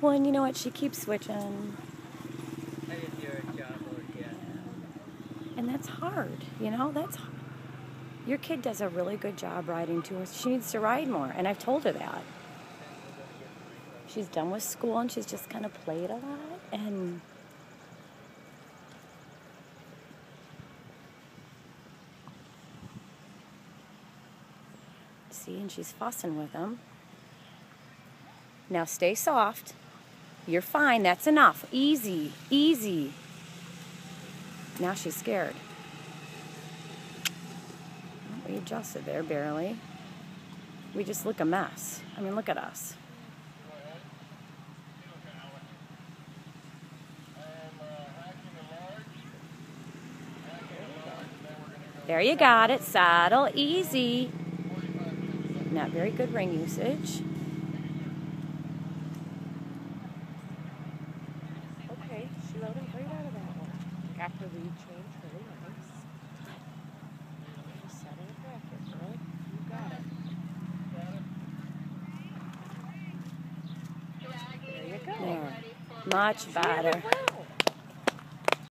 Well, and you know what? She keeps switching. And that's hard, you know? That's hard. your kid does a really good job riding too. She needs to ride more, and I've told her that. She's done with school and she's just kind of played a lot and see and she's fussing with him. Now stay soft. You're fine. That's enough. Easy. Easy. Now she's scared. We adjusted there barely. We just look a mess. I mean, look at us. There you got it. Saddle. Easy. Not very good ring usage. Okay, she rode him right out of that the change, really nice. She's setting a bracket, girl. You got it. There you go. There. Much better.